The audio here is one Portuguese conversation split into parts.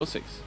vocês.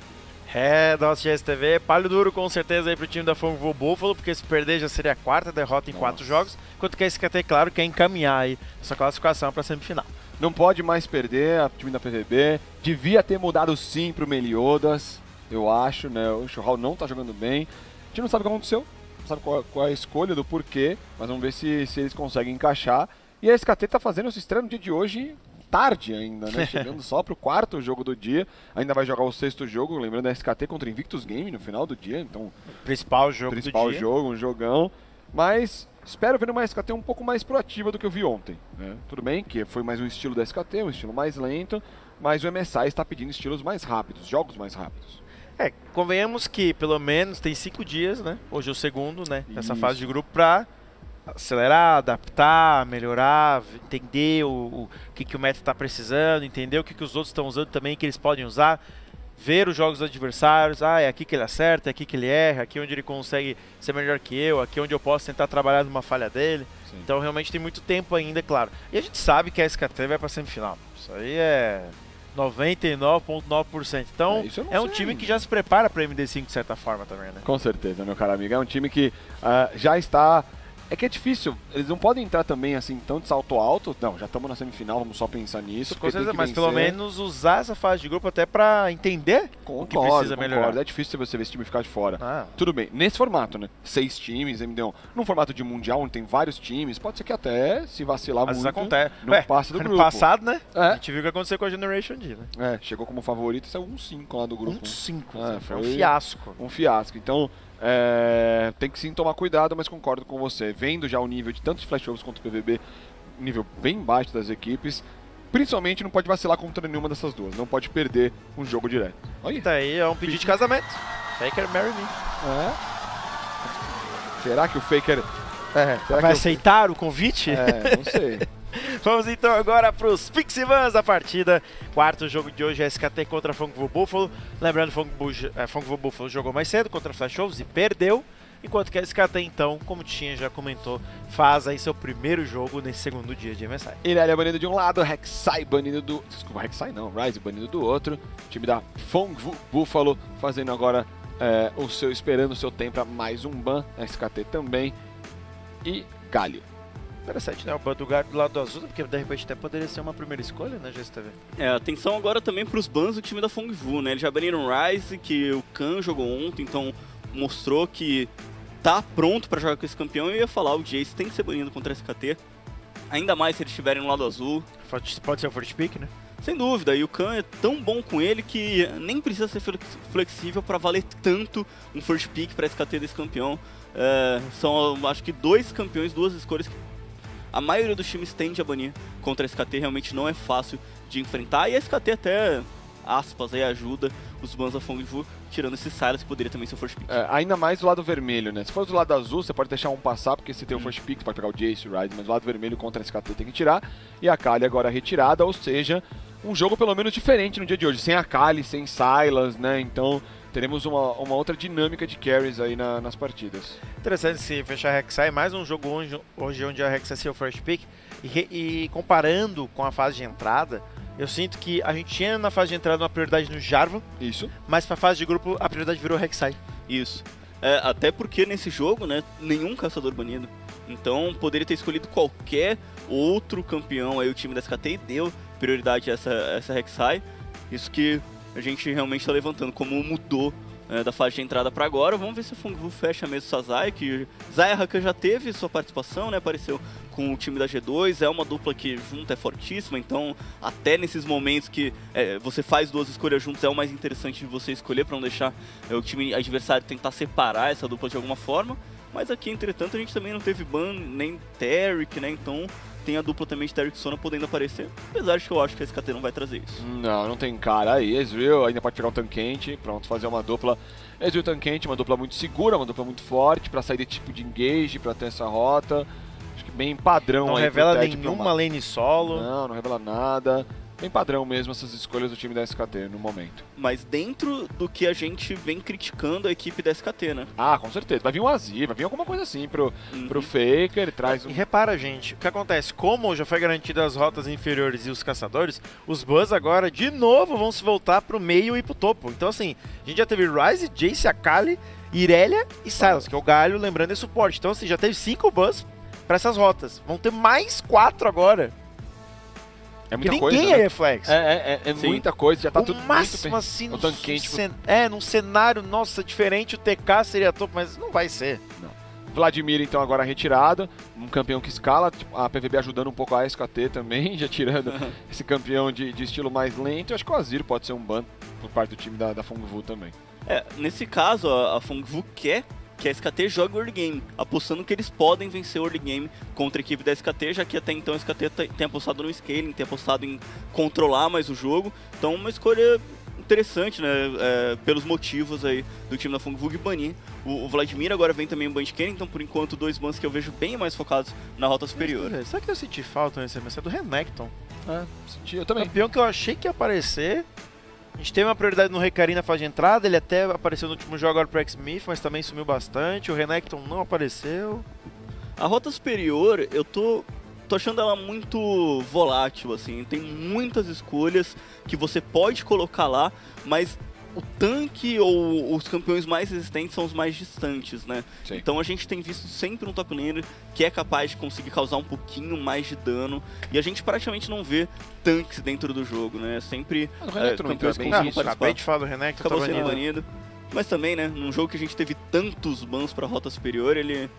É, nosso GSTV, palho duro com certeza aí pro time da Fungo Buffalo, porque se perder já seria a quarta derrota em Nossa. quatro jogos, enquanto que a SKT, claro, quer encaminhar aí essa classificação pra semifinal. Não pode mais perder a time da PVB. Devia ter mudado sim pro Meliodas, eu acho, né? O Churral não tá jogando bem. A gente não sabe o que aconteceu, não sabe qual, qual é a escolha do porquê, mas vamos ver se, se eles conseguem encaixar. E a SKT tá fazendo essa estreia no dia de hoje tarde ainda, né? Chegando só pro quarto jogo do dia. Ainda vai jogar o sexto jogo, lembrando a SKT contra Invictus Game no final do dia, então Principal jogo principal do dia. jogo, um jogão. Mas espero ver uma SKT um pouco mais proativa do que eu vi ontem. né? Tudo bem que foi mais um estilo da SKT, um estilo mais lento, mas o MSI está pedindo estilos mais rápidos, jogos mais rápidos. É, convenhamos que pelo menos tem cinco dias, né? Hoje é o segundo, né? Nessa Isso. fase de grupo pra acelerar, adaptar, melhorar, entender o, o que, que o meta tá precisando, entender o que, que os outros estão usando também, que eles podem usar, ver os jogos dos adversários, ah, é aqui que ele acerta, é aqui que ele erra, aqui onde ele consegue ser melhor que eu, aqui onde eu posso tentar trabalhar numa falha dele. Sim. Então realmente tem muito tempo ainda, é claro. E a gente sabe que a SKT vai pra semifinal. Isso aí é 99,9%. Então É, é um sei time que já se prepara pra MD5 de certa forma também, né? Com certeza, meu caro amigo. É um time que ah, já está. É que é difícil, eles não podem entrar também assim tão de salto alto. Não, já estamos na semifinal, vamos só pensar nisso. Com certeza, mas pelo menos usar essa fase de grupo até pra entender o que Concordo, precisa melhorar. concordo. É difícil você ver esse time ficar de fora. Ah, Tudo bem, nesse formato, né? Seis times, MD1. Num formato de mundial, onde tem vários times, pode ser que até, se vacilar às muito, acontece. não Ué, passa do ano grupo. passado, né? A É, gente viu o que aconteceu com a Generation D, né? é, chegou como favorito e saiu um 5 lá do grupo. Um 5, É, foi um fiasco. Um fiasco. Então, é, tem que sim tomar cuidado, mas concordo com você. Vendo já o nível de tanto de Flash Overs quanto o PVB, nível bem baixo das equipes, principalmente não pode vacilar contra nenhuma dessas duas. Não pode perder um jogo direto. Olha E daí é um pedido de casamento. Faker marry me. É. Será que o Faker. É, será Vai que o- aceitar o convite? É, não sei. Vamos então agora para os Pixivans da partida. Quarto jogo de hoje é SKT contra Funko Buffalo. Lembrando, Funko eh, Buffalo jogou mais cedo contra Flash Wolves e perdeu. Enquanto que a SKT então, como tinha já comentou, faz aí seu primeiro jogo nesse segundo dia de MSI. Irelia banido de um lado, Rek'Sai banido do... Desculpa, Rek'Sai não, Ryze banido do outro. Time da Fongvu Buffalo fazendo agora é, o seu, esperando o seu tempo para mais um ban. SKT também. E Galio. Interessante, né? O Badugar do lado azul, porque de repente até poderia ser uma primeira escolha, né, GSTV? É, atenção agora também pros bans do time da Fongvu, né? Eles já baniram o Ryze, que o Khan jogou ontem, então mostrou que tá pronto pra jogar com esse campeão. Eu ia falar, o Jace tem que ser banido contra a SKT. Ainda mais se eles estiverem no lado azul. Pode, ser o first pick, né? Sem dúvida, e o Khan é tão bom com ele que nem precisa ser flex- flexível pra valer tanto um first pick pra SKT desse campeão. É, são, acho que, dois campeões, duas escolhas que a maioria dos times tende a banir contra a SKT, realmente não é fácil de enfrentar. E a SKT até, aspas, aí ajuda os bans da Fongvu, tirando esse Silas que poderia também ser o first pick. É, ainda mais do lado vermelho, né? Se for do lado azul, você pode deixar um passar, porque se tem o Hum. first pick, você pode pegar o Jace, o Ryze, mas do lado vermelho contra a SKT tem que tirar. E a Kali agora retirada, ou seja, um jogo pelo menos diferente no dia de hoje. Sem a Kali, sem Silas, né? Então teremos uma, uma outra dinâmica de carries aí na- nas partidas. Interessante se fechar a Rek'Sai, mais um jogo hoje, hoje onde a Rek'Sai seria o first pick. E, e comparando com a fase de entrada, eu sinto que a gente tinha na fase de entrada uma prioridade no Jarvan, Isso. mas pra fase de grupo a prioridade virou Rek'Sai. Isso. É, até porque nesse jogo, né, nenhum caçador banido. Então poderia ter escolhido qualquer outro campeão aí o time da SKT e deu prioridade a essa, a essa Rek'Sai. Isso que a gente realmente está levantando, como mudou é, da fase de entrada para agora. Vamos ver se o Fungvu fecha mesmo Sazai, que Zaya Hakan já teve sua participação, né, apareceu com o time da G2, é uma dupla que junta é fortíssima, então até nesses momentos que é, você faz duas escolhas juntas é o mais interessante de você escolher para não deixar é, o time adversário tentar separar essa dupla de alguma forma. Mas aqui, entretanto, a gente também não teve ban nem Tarek, né? Então tem a dupla também de Tarek e Sona podendo aparecer. Apesar de que eu acho que a SKT não vai trazer isso. Não, não tem cara aí. Ezreal ainda pode pegar um tanquente. Pronto, fazer uma dupla. Ezreal tanquente, uma dupla muito segura, uma dupla muito forte pra sair de tipo de engage, pra ter essa rota. Acho que bem padrão Não aí pro revela nenhuma uma- lane solo. Não, não revela nada. Bem padrão mesmo essas escolhas do time da SKT no momento. Mas dentro do que a gente vem criticando a equipe da SKT, né? Ah, com certeza. Vai vir um Azir, vai vir alguma coisa assim pro, Uhum. pro Faker, ele traz um... E repara, gente, o que acontece? Como já foi garantido as rotas inferiores e os caçadores, os Buzz agora de novo vão se voltar pro meio e pro topo. Então, assim, a gente já teve Ryze, Jace, Akali, Irelia e Silas, que é o galho, lembrando, é suporte. Então, assim, já teve cinco Buzz pra essas rotas. Vão ter mais quatro agora. É muita ninguém coisa, é né? É, é, é, é Sim. muita coisa, já tá o tudo máximo bem. assim o num, tanquente, tipo- cen- é, num cenário, nossa, diferente, o TK seria topo, mas não vai ser. Vladimir, então, agora retirado. Um campeão que escala. tipo, A PVB ajudando um pouco a SKT também, já tirando esse campeão de, de estilo mais lento. Eu acho que o Azir pode ser um ban por parte do time da, da Fongvu também. É, nesse caso, a, a Fongvu quer que a SKT jogue early game, apostando que eles podem vencer o early game contra a equipe da SKT, já que até então a SKT te- tem apostado no scaling, tem apostado em controlar mais o jogo. Então, uma escolha interessante, né? é, pelos motivos aí do time da Fongvu e banir. O, o Vladimir agora vem também o Bandicane, então por enquanto dois bans que eu vejo bem mais focados na rota superior. Sabe que eu senti falta nesse semestre? É do Renekton. É, senti, eu também. Campeão que eu achei que ia aparecer. A gente teve uma prioridade no Recari na fase de entrada, ele até apareceu no último jogo agora pro X-Myth, mas também sumiu bastante. O Renekton não apareceu. A rota superior, eu tô, tô achando ela muito volátil, assim. Tem muitas escolhas que você pode colocar lá, mas o tanque ou os campeões mais resistentes são os mais distantes, né? Sim. Então a gente tem visto sempre um top laner que é capaz de conseguir causar um pouquinho mais de dano. E a gente praticamente não vê tanques dentro do jogo, né? Sempre Renekton não campeões bem conseguem participar. acabei de falar do Renekton, tá acabou sendo banido. banido. Mas também, né, num jogo que a gente teve tantos bans pra rota superior, ele.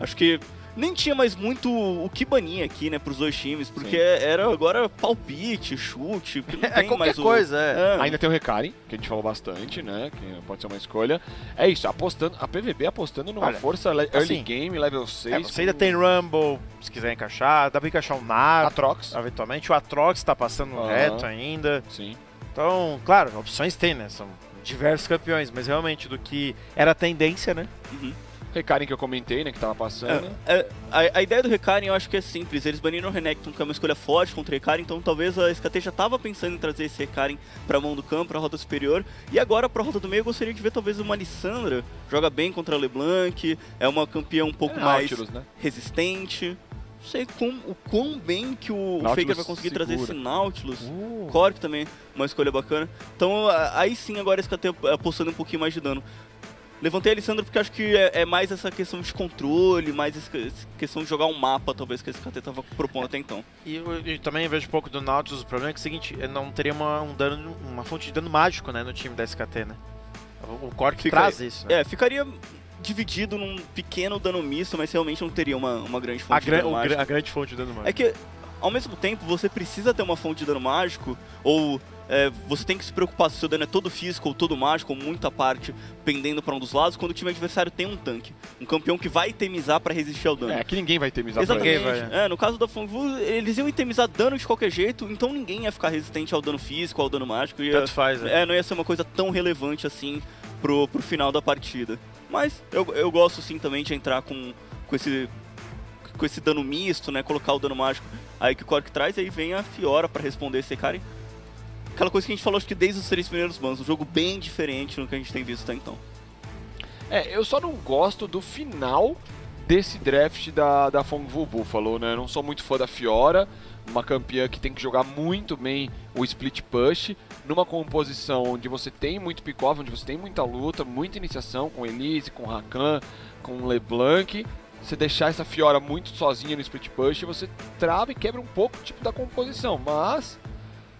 Acho que nem tinha mais muito o que banir aqui, né, pros dois times, porque Sim. era agora palpite, chute, porque não É tem qualquer mais o. coisa, é. É, Ainda tem o Recari, que a gente falou bastante, né? Que pode ser uma escolha. É isso, apostando, a PVB apostando numa Olha, força early assim, game, level 6. É, você ainda tem Rumble, se quiser encaixar, dá pra encaixar o Nar, Atrox. eventualmente. O Atrox tá passando Aham. reto ainda. Sim. Então, claro, opções tem, né? São diversos campeões, mas realmente do que era a tendência, né? uhum. Recari que eu comentei, né? Que tava passando. É, é, a, a ideia do Recaren eu acho que é simples. Eles baniram o Renekton, que é uma escolha forte contra o Recaren, então talvez a SKT já tava pensando em trazer esse Recaren pra mão do campo, pra rota superior. E agora, pra rota do meio, eu gostaria de ver talvez uma Lissandra. Joga bem contra a LeBlanc, é uma campeã um pouco É, mais Nautilus, né? resistente. Não sei com, o quão bem que o, Nautilus Faker vai conseguir trazer segura. esse Nautilus. Uh. Cork também, uma escolha bacana. Então aí sim agora a SKT apostando um pouquinho mais de dano. Levantei a Alessandra porque acho que é, é mais essa questão de controle, mais essa questão de jogar um mapa, talvez, que a SKT tava propondo até então. E eu, eu também vejo um pouco do Nautilus, o problema é que é o seguinte, não teria uma, um dano, uma fonte de dano mágico, né, no time da SKT, né? O, Cork Fica traz isso, né? É, ficaria dividido num pequeno dano misto, mas realmente não teria uma, uma grande a, fonte de gran- dano mágico. a grande fonte de dano mágico. É que, ao mesmo tempo, você precisa ter uma fonte de dano mágico, ou é, você tem que se preocupar se o seu dano é todo físico ou todo mágico, ou muita parte pendendo pra um dos lados, quando o time adversário tem um tanque. Um campeão que vai itemizar pra resistir ao dano. É, que ninguém vai misado Exatamente. ninguém vai, É, no caso da Fongvu, eles iam itemizar dano de qualquer jeito, então ninguém ia ficar resistente ao dano físico, ao dano mágico. Ia, Tanto faz, né? é, não ia ser uma coisa tão relevante assim pro, pro final da partida. Mas eu, eu gosto sim também de entrar com, com esse com esse dano misto, né? Colocar o dano mágico aí que o Cork traz, aí vem a Fiora pra responder esse cara. Aquela coisa que a gente falou acho que desde os três primeiros bans, um jogo bem diferente do que a gente tem visto até então. É, eu só não gosto do final desse draft da, da Fongvu Buffalo, né? Não sou muito fã da Fiora, uma campeã que tem que jogar muito bem o split push, numa composição onde você tem muito pick-off, onde você tem muita luta, muita iniciação com Elise, com Rakan, com LeBlanc. Você deixar essa Fiora muito sozinha no split push, você trava e quebra um pouco o tipo da composição, mas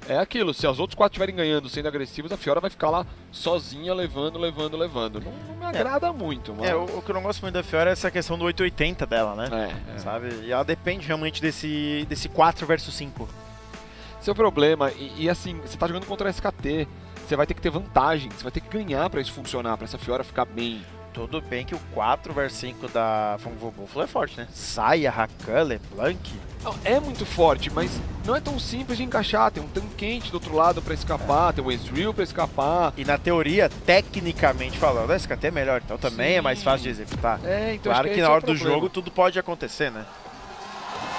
é aquilo, se os outros quatro estiverem ganhando sendo agressivos, a Fiora vai ficar lá sozinha, levando, levando, levando. Não, não me agrada muito, mas... É, o, o que eu não gosto muito da Fiora é essa questão do 880 dela, né? É, é. Sabe? E ela depende realmente desse, desse 4 versus 5. Seu problema, e, e assim, você tá jogando contra a SKT, você vai ter que ter vantagem, você vai ter que ganhar pra isso funcionar, pra essa Fiora ficar bem. Tudo bem que o 4 versus 5 da Fongvo Buffalo é forte, né? Saia, Rakan, LeBlanc. Não, é muito forte, mas não é tão simples de encaixar. Tem um tanque quente do outro lado pra escapar, tem um Ezreal pra escapar. E na teoria, tecnicamente falando, a SKT é melhor, então também é mais Sim. fácil de executar. É, então claro que, esse na é o hora do problema. jogo tudo pode acontecer, né?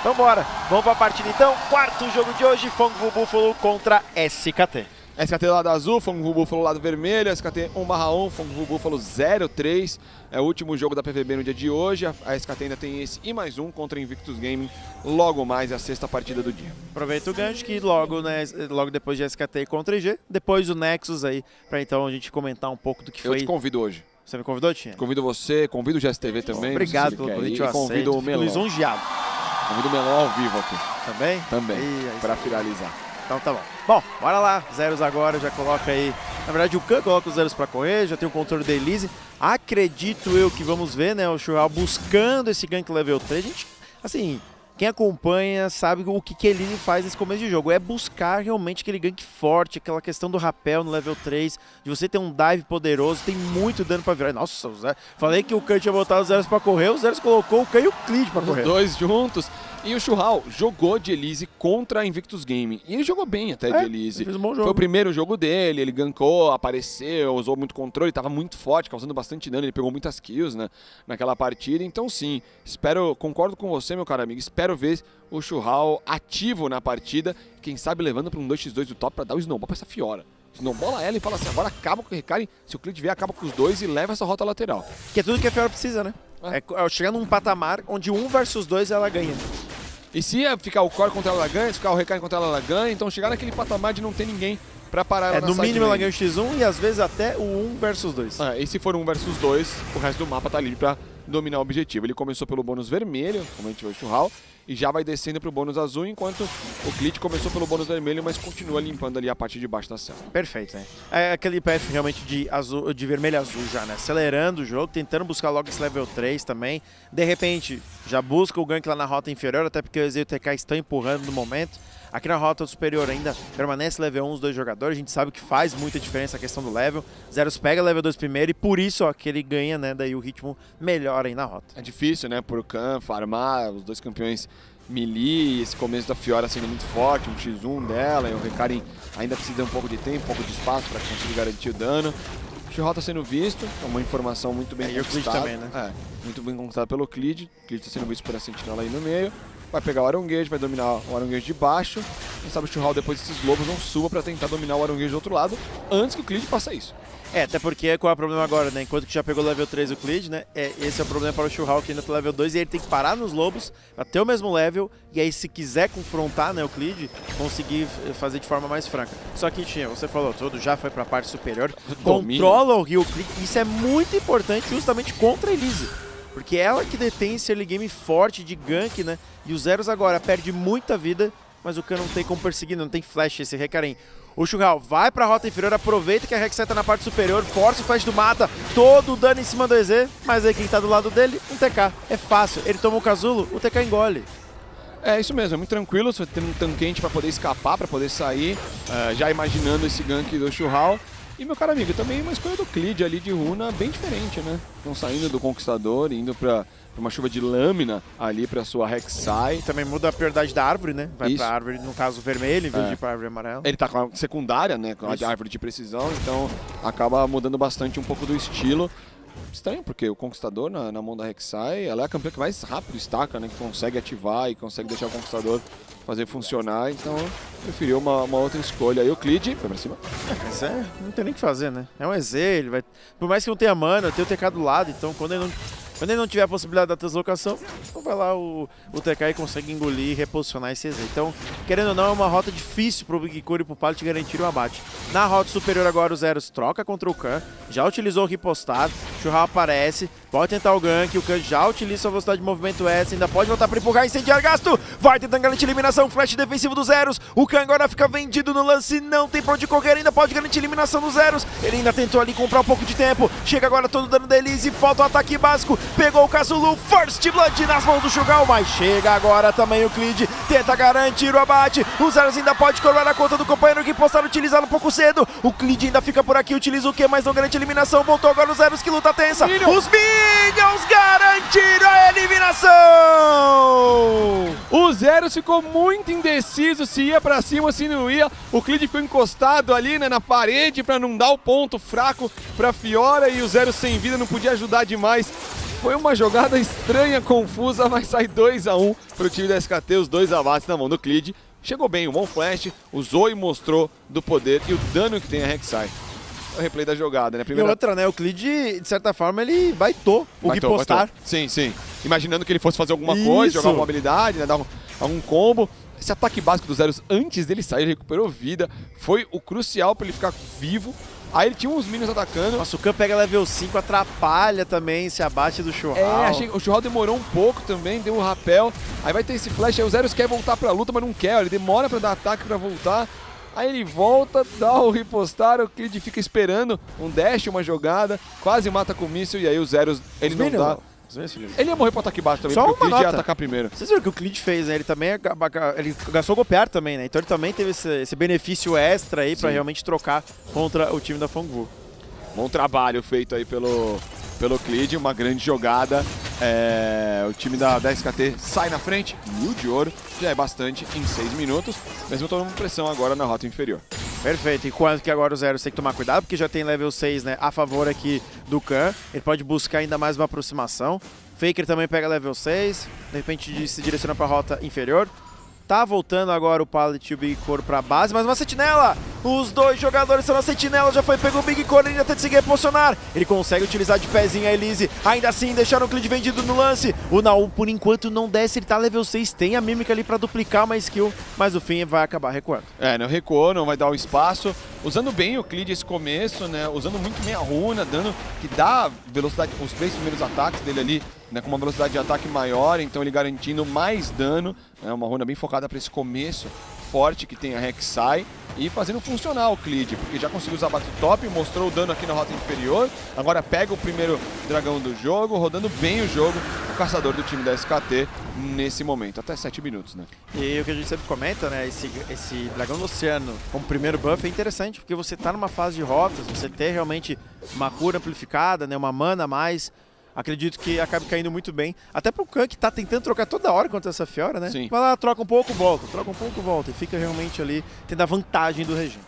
Então bora, vamos pra partida então. Quarto jogo de hoje, Fongfu Buffalo contra SKT. SKT lado azul, Fongfu Buffalo lado vermelho, SKT 1/1, Fongfu Buffalo 0-3. É o último jogo da PVB no dia de hoje. A SKT ainda tem esse e mais um contra Invictus Gaming. Logo mais a sexta partida do dia. Aproveita o gancho que logo, né, logo depois de SKT contra IG, depois o Nexus aí, pra então a gente comentar um pouco do que Eu foi. te convido hoje. Você me convidou, Tinha? Convido você, convido o GSTV também. Obrigado pelo convite, eu convido aceito. o Melon. lisonjeado. Convido o Melon ao vivo aqui. Também? Também. Sim. finalizar. Então tá bom. Bom, bora lá. Zeros agora, já coloca aí. Na verdade, o Khan coloca os zeros pra correr, já tem o controle da Elise. Acredito eu que vamos ver, né? O Shural buscando esse gank level 3. A gente, assim, quem acompanha sabe o que, que a Elise faz nesse começo de jogo. É buscar realmente aquele gank forte, aquela questão do rapel no level 3, de você ter um dive poderoso, tem muito dano pra virar. Nossa, falei que o Khan tinha botado os zeros pra correr, os zeros colocou o Khan e o Clid pra Os correr. dois juntos. E o Churral jogou de Elise contra a Invictus Gaming. E ele jogou bem até de É, Elise. ele fez um bom Foi o primeiro jogo dele, ele gankou, apareceu, usou muito controle, estava muito forte, causando bastante dano, ele pegou muitas kills né, naquela partida. Então sim, espero, concordo com você, meu caro amigo, espero ver o Churral ativo na partida, quem sabe levando para um 2x2 do top para dar o snowball para essa Fiora. Snowbola ela e fala assim, agora acaba com o Recari, se o Clid vier, acaba com os dois e leva essa rota lateral. Que é tudo que a Fiora precisa, né? É. É, é chegar num patamar onde um versus dois ela ganha. E se é ficar o core contra ela, ela ganha, se ficar o Recari contra ela, ela ganha, então chegar naquele patamar de não ter ninguém para parar ela É, no mínimo ela ganha o X1 e às vezes até o 1 versus 2. É, e se for um versus dois, o resto do mapa tá livre pra dominar o objetivo. Ele começou pelo bônus vermelho, como a gente viu o Churral, e já vai descendo pro bônus azul, enquanto o Clit começou pelo bônus vermelho, mas continua limpando ali a parte de baixo da cela. Perfeito, né? É aquele path realmente de, azul, de vermelho azul já, né? Acelerando o jogo, tentando buscar logo esse level 3 também. De repente, já busca o gank lá na rota inferior, até porque o EZ e o TK estão empurrando no momento. Aqui na rota superior ainda permanece level 1 os dois jogadores. A gente sabe que faz muita diferença a questão do level. Zeros pega level 2 primeiro e por isso ó, que ele ganha, né? Daí o ritmo melhora aí na rota. É difícil, né, por Khan, farmar, os dois campeões melee, esse começo da Fiora sendo muito forte, um x1 dela, e o Recari ainda precisa de um pouco de tempo, um pouco de espaço para conseguir garantir o dano. Tá sendo visto, é uma informação muito bem É, e o Clid conquistada. também, né? É, muito bem conquistada pelo Clid. O Clid tá sendo visto por essa sentinela aí no meio. Vai pegar o Aronguejo, vai dominar o Aronguejo de baixo. Quem sabe o Churral depois desses lobos não suba para tentar dominar o Aronguejo do outro lado, antes que o Clid faça isso. É, até porque qual é o problema agora, né? Enquanto que já pegou level 3 o Clid, né? É, esse é o problema para o Churral que ainda tá level 2 e ele tem que parar nos lobos pra ter o mesmo level e aí se quiser confrontar, né, o Clid, conseguir f- fazer de forma mais franca. Só que tinha, você falou tudo, já foi pra parte superior, controla o Rio Clid, isso é muito importante justamente contra a Elise. Porque ela que detém esse early game forte de gank, né? E o Zeros agora perde muita vida, mas o Khan não tem como perseguir, não tem flash esse Recarem. O Churral vai pra rota inferior, aproveita que a Rek'Sai tá na parte superior, força o flash do mata, todo o dano em cima do EZ, mas aí quem tá do lado dele, um TK. É fácil, ele toma o casulo, o TK engole. É isso mesmo, é muito tranquilo, você tem um tanquente para poder escapar, para poder sair, eh, já imaginando esse gank do Churral. E meu caro amigo, também uma escolha do Clid ali de runa bem diferente, né? Estão saindo do Conquistador, indo para uma chuva de lâmina ali para sua Rek'Sai. Também muda a prioridade da árvore, né? Vai Isso. pra árvore, no caso, vermelho, em vez É. de ir pra árvore amarela. Ele tá com a secundária, né? Com a Isso. árvore de precisão, então acaba mudando bastante um pouco do estilo. Estranho, porque o Conquistador na, na mão da Rek'Sai, ela é a campeã que mais rápido estaca, né? Que consegue ativar e consegue deixar o Conquistador fazer funcionar, então preferiu uma, uma outra escolha. Aí o Clid foi pra cima. É, não tem nem o que fazer, né? É um EZ, ele vai. Por mais que não tenha mana, tem o TK do lado, então quando ele não. Quando ele não tiver a possibilidade da deslocação, então vai lá o, o TK e consegue engolir e reposicionar esse EZ. Então, querendo ou não, é uma rota difícil pro Big Cure e pro Pallet garantir o abate. Na rota superior agora o Zeros troca contra o Khan, já utilizou o ripostado, Churral aparece, pode tentar o gank, o Khan já utiliza sua velocidade de movimento S, ainda pode voltar pra empurrar, incendiar gasto, vai tentando garantir eliminação, flash defensivo dos Zeros, o Khan agora fica vendido no lance, não tem pra onde correr, ainda pode garantir eliminação dos Zeros, ele ainda tentou ali comprar um pouco de tempo, chega agora todo o dano da Elise, falta o ataque básico, pegou o Kazulu, First Blood nas mãos do Chugal, mas chega agora também o Clid, tenta garantir o abate, o Zeros ainda pode coroar a conta do companheiro que postaram utilizado um pouco cedo, o Clid ainda fica por aqui, utiliza o que, mas não garante eliminação, voltou agora o Zeros que luta tensa, os Minions garantiram a eliminação! O Zeros ficou muito indeciso se ia pra cima ou se não ia. O Clid ficou encostado ali né, na parede pra não dar o ponto fraco pra Fiora e o Zeros sem vida não podia ajudar demais. Foi uma jogada estranha, confusa, mas sai 2x1 pro time da SKT, os dois abates na mão do Clid. Chegou bem, o bom flash, usou e mostrou do poder e o dano que tem a Rek'Sai. O replay da jogada, né? Primeira... E outra, né? O Clid, de certa forma, ele baitou o que postar. Sim, sim. Imaginando que ele fosse fazer alguma Isso. coisa, jogar uma habilidade, né? Dar um, algum combo. Esse ataque básico dos Zeros, antes dele sair, ele recuperou vida. Foi o crucial para ele ficar vivo. Aí ele tinha uns minions atacando. Nossa, o Khan pega level 5, atrapalha também, se abate do Churral. É, achei o Churral demorou um pouco também, deu um rapel. Aí vai ter esse flash, aí o Zeros quer voltar pra luta, mas não quer. Ele demora pra dar ataque pra voltar. Aí ele volta, dá o ripostar, o Kid fica esperando um dash, uma jogada, quase mata com o míssil e aí o Zeros ele não dá. Ele ia morrer pro ataque baixo também, Só porque o Clid ia atacar primeiro. Vocês viram o que o Clid fez, né? Ele também ele gastou golpear também, né? Então ele também teve esse, esse benefício extra aí Sim. pra realmente trocar contra o time da Fongwu. Bom trabalho feito aí pelo, pelo Clid, uma grande jogada. É, o time da, da SKT sai na frente, mil de ouro, já é bastante em seis minutos, mesmo tomando pressão agora na rota inferior. Perfeito, enquanto que agora o Zero tem que tomar cuidado, porque já tem level 6 né, a favor aqui do Khan, ele pode buscar ainda mais uma aproximação. Faker também pega level 6, de repente se direciona para a rota inferior. Tá voltando agora o Pallet e o Big Core pra base, mas uma sentinela! Os dois jogadores estão na sentinela, já foi, pegou o Big Core, ainda tenta se reposicionar. Ele consegue utilizar de pezinho a Elise, ainda assim deixaram o Clid vendido no lance. O Naum, por enquanto, não desce, ele tá level 6, tem a mímica ali pra duplicar uma skill, mas o fim vai acabar recuando. É, não recuou, não vai dar o espaço. Usando bem o Clid esse começo, né, usando muito meia runa, dando que dá velocidade, os três primeiros ataques dele ali né, com uma velocidade de ataque maior, então ele garantindo mais dano. É né, uma runa bem focada para esse começo forte que tem a Rek'Sai e fazendo funcionar o Clid, porque já conseguiu usar Bato Top, mostrou o dano aqui na rota inferior, agora pega o primeiro dragão do jogo, rodando bem o jogo, o caçador do time da SKT nesse momento, até 7 minutos, né? E o que a gente sempre comenta, né, esse, esse dragão do oceano como primeiro buff é interessante, porque você tá numa fase de rotas, você ter realmente uma cura amplificada, né, uma mana a mais, acredito que acabe caindo muito bem. Até pro Khan que tá tentando trocar toda hora contra essa Fiora, né? Sim. Vai lá, troca um pouco, volta, troca um pouco, volta. E fica realmente ali tendo a vantagem do regime.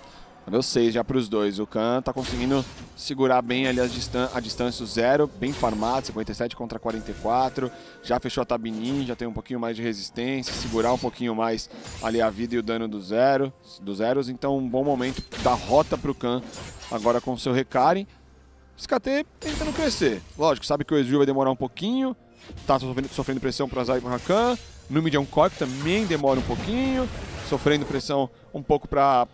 Deu 6 já para os dois. O Khan tá conseguindo segurar bem ali a, distan a distância zero, bem farmado, 57 contra 44. Já fechou a Tabinin, já tem um pouquinho mais de resistência, segurar um pouquinho mais ali a vida e o dano do zero, dos zeros. Então um bom momento da rota para o Khan agora com o seu Recaren. SKT tentando crescer. Lógico, sabe que o Ezreal vai demorar um pouquinho, tá sofrendo, sofrendo pressão para Zay e para Rakan. No Midian Cork também demora um pouquinho, sofrendo pressão um pouco para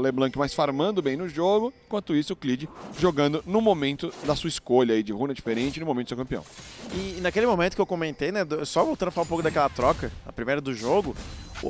LeBlanc, mas farmando bem no jogo. Enquanto isso, o Clid jogando no momento da sua escolha aí, de runa diferente, no momento do seu campeão. E, naquele momento que eu comentei, né, só voltando a falar um pouco daquela troca, a primeira do jogo,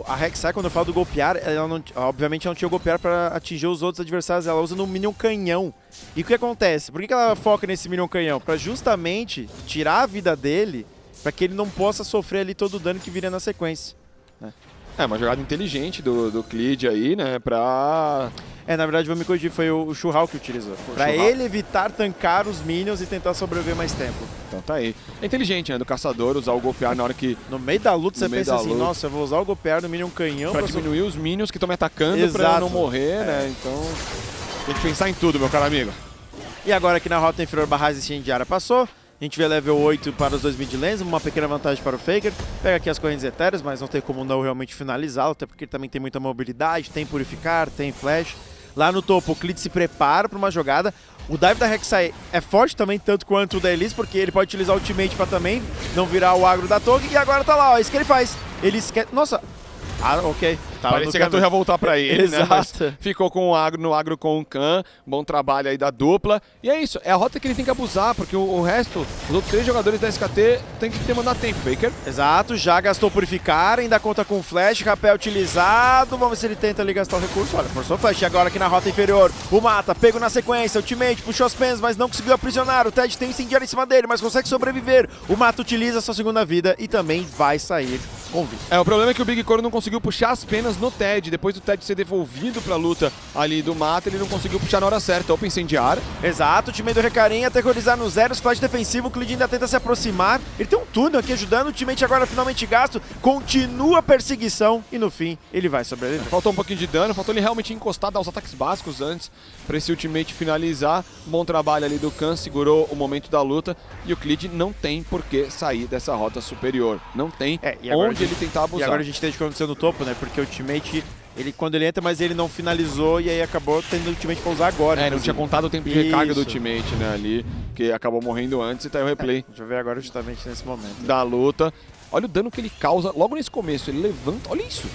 a Rek'Sai, quando eu falo do golpear, ela não, obviamente ela não tinha golpear para atingir os outros adversários, ela usa no Minion Canhão. E o que acontece? Por que ela foca nesse Minion Canhão? Para justamente tirar a vida dele, para que ele não possa sofrer ali todo o dano que viria na sequência. Né? É, uma jogada inteligente do, do Clid aí, né, pra... É, na verdade, vou me corrigir, foi o, Churral que utilizou. Para ele evitar tancar os minions e tentar sobreviver mais tempo. Então tá aí. É inteligente, né, do caçador usar o golpear na hora que... No meio da luta você pensa assim, luta. nossa, eu vou usar o golpear no minion canhão... Pra, pra diminuir so... os minions que estão me atacando Exato. pra não morrer, é. né, então... Tem que pensar em tudo, meu caro amigo. E agora aqui na rota inferior, Barrais e Incendiária passou. A gente vê level 8 para os dois mid lanes, uma pequena vantagem para o Faker. Pega aqui as correntes etéreas, mas não tem como não realmente finalizá-lo, até porque ele também tem muita mobilidade, tem purificar, tem flash. Lá no topo, o Clit se prepara para uma jogada. O dive da Rek'Sai é forte também, tanto quanto o da Elise, porque ele pode utilizar o ultimate para também não virar o agro da torre. E agora tá lá, ó, isso que ele faz. Ele esquece... Nossa, ah, ok. Tava Parecia que a torre ia voltar pra ele, né? Exato. Mas ficou com o agro no agro com o Khan. Bom trabalho aí da dupla. E é isso, é a rota que ele tem que abusar, porque o, o resto, os outros três jogadores da SKT tem que ter mandar tempo, Baker. Exato, já gastou purificar, ainda conta com flash, rapel utilizado. Vamos ver se ele tenta ali gastar o recurso. Olha, forçou flash agora aqui na rota inferior. O Mata, pego na sequência, ultimate, puxou as penas, mas não conseguiu aprisionar. O Ted tem incendiário em cima dele, mas consegue sobreviver. O Mata utiliza a sua segunda vida e também vai sair convicto. É, o problema é que o Big Coro não conseguiu puxar as penas no TED. Depois do TED ser devolvido pra luta ali do mata, ele não conseguiu puxar na hora certa. Opa, incendiar. Exato, o time do Recarim aterrorizar no zero, flash defensivo, o Clid ainda tenta se aproximar. Ele tem um túnel aqui ajudando, o teammate agora finalmente gasto, continua a perseguição e no fim ele vai sobreviver. Faltou um pouquinho de dano, faltou ele realmente encostar, dar os ataques básicos antes pra esse ultimate finalizar. Bom trabalho ali do Khan, segurou o momento da luta e o Clid não tem por que sair dessa rota superior. Não tem É, e onde a gente- ele tentar E abusar. agora a gente tem o que aconteceu no topo, né? Porque o teammate, ele, quando ele entra, mas ele não finalizou e aí acabou tendo o teammate pra usar agora. É, não inclusive. tinha contado o tempo de recarga do Isso. ultimate, né, ali, que acabou morrendo antes e tá aí o replay Deixa eu ver agora justamente nesse momento. da luta. Olha o dano que ele causa logo nesse começo, ele levanta, olha isso.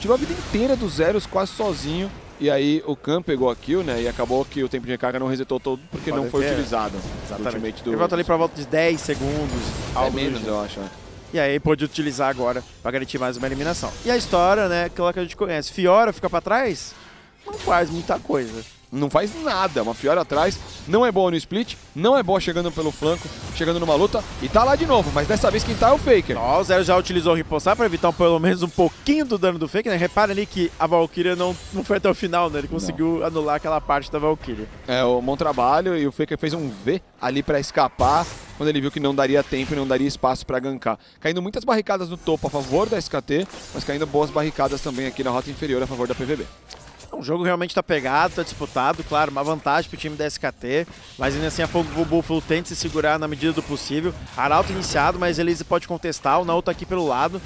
Tirou a vida inteira dos zeros quase sozinho. E aí o Khan pegou a kill, né? E acabou que o tempo de recarga não resetou todo porque Pode não foi ver. utilizado. Exatamente. ultimate do- Ele volta ali pra volta de 10 segundos, É algo do menos, eu acho. E aí pôde utilizar agora pra garantir mais uma eliminação. E a história, né, aquela que a gente conhece. Fiora fica pra trás, não faz muita coisa. Não faz nada. Uma Fiora atrás, não é boa no split, não é boa chegando pelo flanco, chegando numa luta e tá lá de novo. Mas dessa vez quem tá é o Faker. Ó, o Zero já utilizou o ripostar pra evitar pelo menos um pouquinho do dano do Fake, né? Repara ali que a Valkyria não, não foi até o final, né? Ele conseguiu anular aquela parte da Valkyria. É, o bom trabalho e o Faker fez um V ali pra escapar quando ele viu que não daria tempo e não daria espaço pra gankar. Caindo muitas barricadas no topo a favor da SKT, mas caindo boas barricadas também aqui na rota inferior a favor da PVB. O jogo realmente tá pegado, tá disputado, claro, uma vantagem pro time da SKT, mas ainda assim a Fogo Buffalo tenta se segurar na medida do possível. Arauto iniciado, mas Elise pode contestar, o Nau tá aqui pelo lado.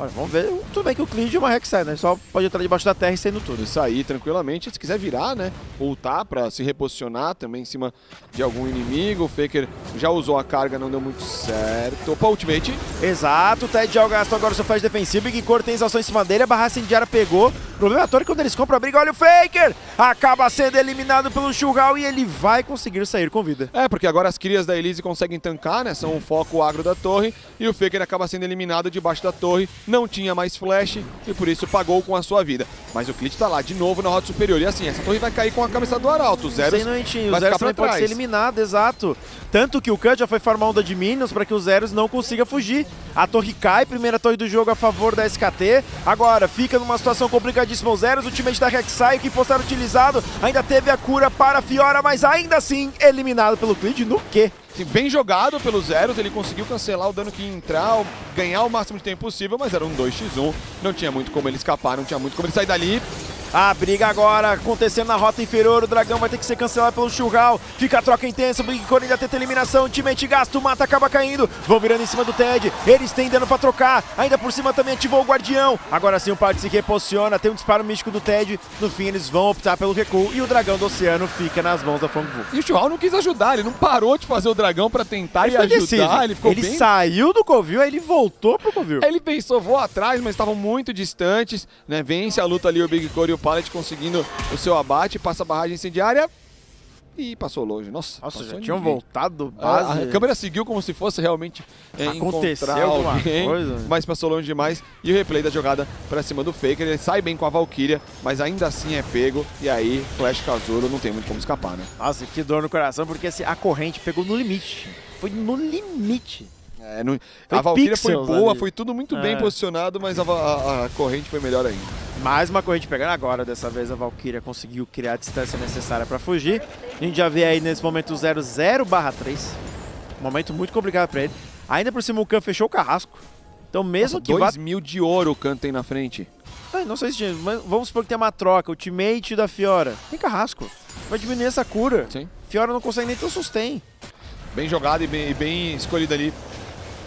Olha, vamos ver. Tudo bem que o Clid é uma Rek'Sai, né? Só pode entrar debaixo da terra e saindo tudo. Isso aí, tranquilamente. Se quiser virar, né? Voltar pra se reposicionar também em cima de algum inimigo. O Faker já usou a carga, não deu muito certo. Opa, ultimate. Exato, o Ted já gastou agora o seu flash defensivo. E Cor tem exaustão em cima dele. A barra incendiária pegou. O problema é quando eles compram a briga. Olha o Faker! Acaba sendo eliminado pelo Churral e ele vai conseguir sair com vida. É, porque agora as crias da Elise conseguem tancar, né? São o foco agro da torre. E o Faker acaba sendo eliminado debaixo da torre. Não tinha mais flash e por isso pagou com a sua vida. Mas o Clit tá lá de novo na rota superior. E assim, essa torre vai cair com a cabeça do Arauto. Zero. Sem noitinho. O vai Zeros também pode ser eliminado, exato. Tanto que o Cut já foi farmar onda de minions para que o Zeros não consiga fugir. A torre cai, primeira torre do jogo a favor da SKT. Agora fica numa situação complicadíssima o Zeros, o time da Rek'Sai, que postar utilizado, ainda teve a cura para a Fiora, mas ainda assim eliminado pelo Clid no quê? Bem jogado pelos Zeros, ele conseguiu cancelar o dano que ia entrar, ganhar o máximo de tempo possível, mas era um 2x1. Não tinha muito como ele escapar, não tinha muito como ele sair dali. A briga agora acontecendo na rota inferior, o dragão vai ter que ser cancelado pelo Churral. Fica a troca intensa, o Big Core ainda tenta eliminação, o time gasto, o mata acaba caindo. Vão virando em cima do Ted, eles têm dano pra trocar. Ainda por cima também ativou o Guardião. Agora sim o Party se reposiciona, tem um disparo místico do Ted. No fim eles vão optar pelo recuo e o dragão do oceano fica nas mãos da Fang Fu. E o Chuhal não quis ajudar, ele não parou de fazer o dragão pra tentar Ele e ajudar. deciso. Ele ficou Ele bem saiu do Covil, aí ele voltou pro Covil. Ele pensou, vou atrás, mas estavam muito distantes, né? Vence a luta ali o Big Core e o Pallet conseguindo o seu abate, passa a barragem incendiária e passou longe. Nossa, Nossa, já tinham ninguém. voltado A, base. a câmera seguiu como se fosse realmente é, Aconteceu alguém, coisa. mas passou longe demais. E o replay da jogada pra cima do Faker, ele sai bem com a Valkyria, mas ainda assim é pego. E aí, Flash Casulo não tem muito como escapar, né? Nossa, que dor no coração, porque assim, a corrente pegou no limite. Foi no limite. É, não- a Valkyria foi boa, ali. foi tudo muito bem É. posicionado, mas a, a- a corrente foi melhor ainda. Mais uma corrente pegando agora. Dessa vez a Valkyria conseguiu criar a distância necessária para fugir. A gente já vê aí nesse momento o 0-0 barra 3. Um momento muito complicado para ele. Ainda por cima o Khan fechou o carrasco. Então mesmo Nossa, que 2 vá... mil de ouro o Khan tem na frente. Ai, não sei se tinha, mas vamos supor que tem uma troca. O teammate da Fiora. Tem carrasco. Vai diminuir essa cura. Sim. Fiora não consegue nem ter o sustain. Bem jogado e bem, e bem escolhido ali.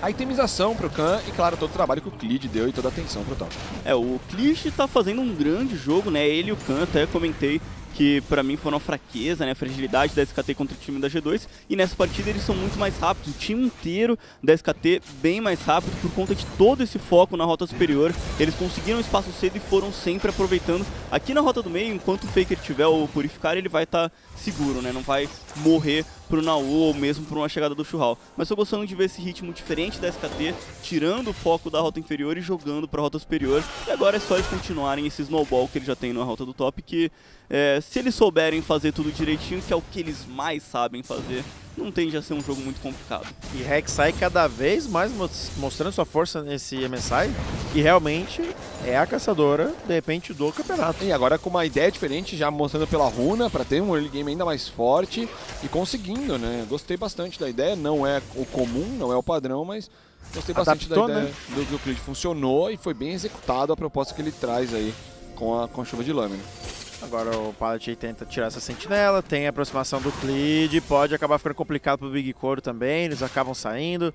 A itemização pro Khan e, claro, todo o trabalho que o Clid deu e toda a atenção pro top. É, o Clich tá fazendo um grande jogo, né? Ele e o Khan, até comentei que pra mim foram a fraqueza, né? A fragilidade da SKT contra o time da G2. E nessa partida eles são muito mais rápidos. O time inteiro da SKT bem mais rápido por conta de todo esse foco na rota superior. Eles conseguiram espaço cedo e foram sempre aproveitando. Aqui na rota do meio, enquanto o Faker tiver o Purificar, ele vai estar seguro, né? Não vai morrer pro Naú ou mesmo por uma chegada do Churral. Mas tô gostando de ver esse ritmo diferente da SKT, tirando o foco da rota inferior e jogando pra rota superior. E agora é só eles continuarem esse snowball que eles já têm na rota do top, que É, se eles souberem fazer tudo direitinho, que é o que eles mais sabem fazer, não tende a ser um jogo muito complicado. E Rek'Sai cada vez mais mos- mostrando sua força nesse MSI, que realmente é a caçadora, de repente, do campeonato. E agora com uma ideia diferente, já mostrando pela runa, pra ter um early game ainda mais forte e conseguindo, né? Gostei bastante da ideia, não é o comum, não é o padrão, mas gostei bastante Adaptou, da né? ideia do, do Creed. Funcionou e foi bem executado a proposta que ele traz aí com a, com a chuva de lâmina. Agora o Pallet tenta tirar essa sentinela, tem a aproximação do Clid, pode acabar ficando complicado pro Big Coro também, eles acabam saindo.